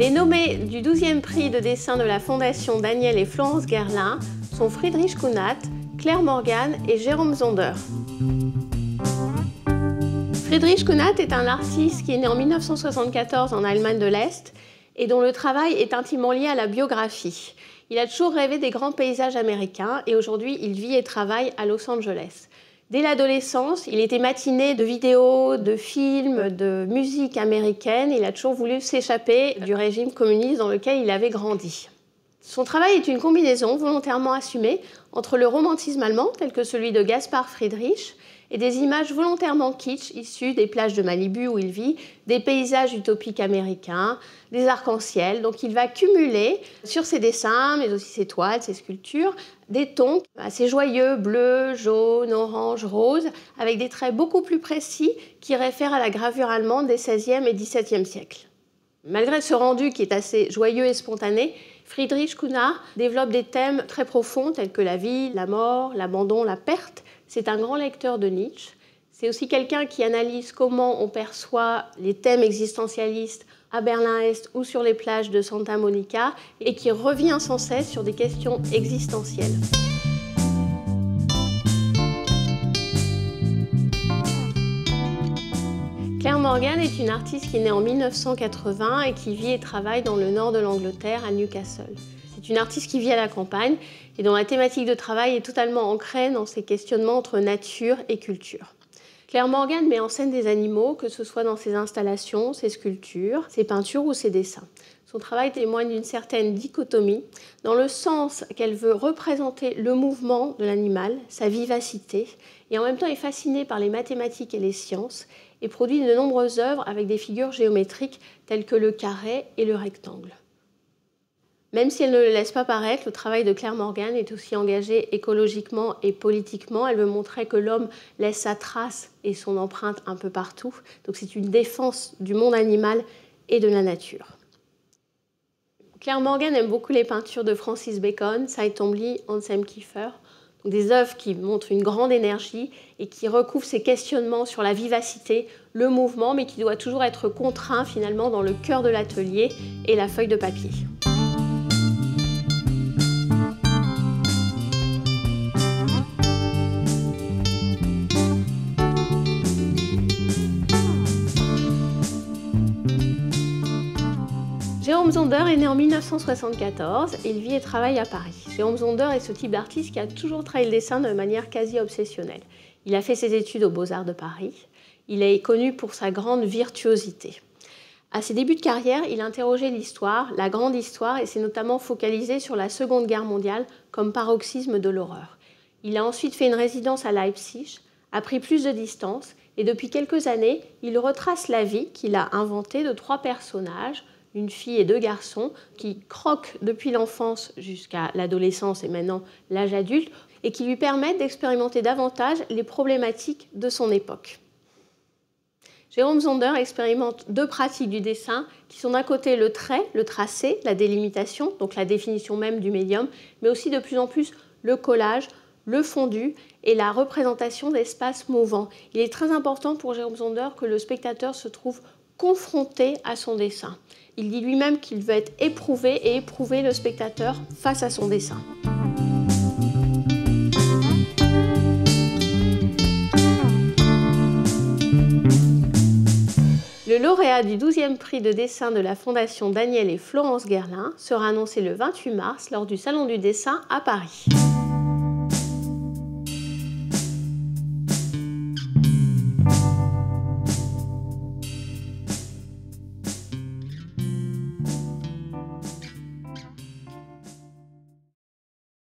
Les nommés du 12e prix de dessin de la Fondation Daniel et Florence Gerlin sont Friedrich Kunat, Claire Morgan et Jérôme Zonder. Friedrich Kunat est un artiste qui est né en 1974 en Allemagne de l'Est et dont le travail est intimement lié à la biographie. Il a toujours rêvé des grands paysages américains et aujourd'hui il vit et travaille à Los Angeles. Dès l'adolescence, il était matiné de vidéos, de films, de musique américaine. Il a toujours voulu s'échapper du régime communiste dans lequel il avait grandi. Son travail est une combinaison volontairement assumée entre le romantisme allemand, tel que celui de Gaspard Friedrich, et des images volontairement kitsch issues des plages de Malibu où il vit, des paysages utopiques américains, des arcs-en-ciel. Donc il va cumuler sur ses dessins, mais aussi ses toiles, ses sculptures, des tons assez joyeux, bleu, jaune, orange, rose, avec des traits beaucoup plus précis qui réfèrent à la gravure allemande des 16e et 17e siècles. Malgré ce rendu qui est assez joyeux et spontané, Friedrich Kuhnart développe des thèmes très profonds tels que la vie, la mort, l'abandon, la perte. C'est un grand lecteur de Nietzsche. C'est aussi quelqu'un qui analyse comment on perçoit les thèmes existentialistes à Berlin-Est ou sur les plages de Santa Monica et qui revient sans cesse sur des questions existentielles. Claire Morgan est une artiste qui est née en 1980 et qui vit et travaille dans le nord de l'Angleterre, à Newcastle. C'est une artiste qui vit à la campagne et dont la thématique de travail est totalement ancrée dans ses questionnements entre nature et culture. Claire Morgan met en scène des animaux, que ce soit dans ses installations, ses sculptures, ses peintures ou ses dessins. Son travail témoigne d'une certaine dichotomie, dans le sens qu'elle veut représenter le mouvement de l'animal, sa vivacité, et en même temps est fascinée par les mathématiques et les sciences, et produit de nombreuses œuvres avec des figures géométriques telles que le carré et le rectangle. Même si elle ne le laisse pas paraître, le travail de Claire Morgan est aussi engagé écologiquement et politiquement. Elle veut montrer que l'homme laisse sa trace et son empreinte un peu partout. Donc c'est une défense du monde animal et de la nature. Claire Morgan aime beaucoup les peintures de Francis Bacon, Cy Twombly, Anselm Kiefer des œuvres qui montrent une grande énergie et qui recouvrent ces questionnements sur la vivacité, le mouvement, mais qui doit toujours être contraint finalement dans le cœur de l'atelier et la feuille de papier. Jérôme Zonder est né en 1974 et il vit et travaille à Paris. Jérôme Zonder est ce type d'artiste qui a toujours travaillé le dessin de manière quasi obsessionnelle. Il a fait ses études aux Beaux-Arts de Paris. Il est connu pour sa grande virtuosité. À ses débuts de carrière, il interrogeait l'histoire, la grande histoire, et s'est notamment focalisé sur la Seconde Guerre mondiale comme paroxysme de l'horreur. Il a ensuite fait une résidence à Leipzig, a pris plus de distance, et depuis quelques années, il retrace la vie qu'il a inventée de trois personnages, une fille et deux garçons qui croquent depuis l'enfance jusqu'à l'adolescence et maintenant l'âge adulte et qui lui permettent d'expérimenter davantage les problématiques de son époque. Jérôme Zonder expérimente deux pratiques du dessin qui sont d'un côté le trait, le tracé, la délimitation, donc la définition même du médium, mais aussi de plus en plus le collage, le fondu et la représentation d'espaces mouvants. Il est très important pour Jérôme Zonder que le spectateur se trouve confronté à son dessin. Il dit lui-même qu'il veut être éprouvé et éprouver le spectateur face à son dessin. Le lauréat du 12e prix de dessin de la Fondation Daniel et Florence Gerlin sera annoncé le 28 mars lors du Salon du dessin à Paris.